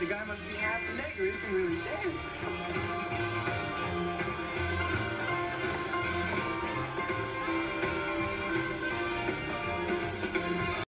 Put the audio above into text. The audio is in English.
The guy must be half a nigger. He can really dance.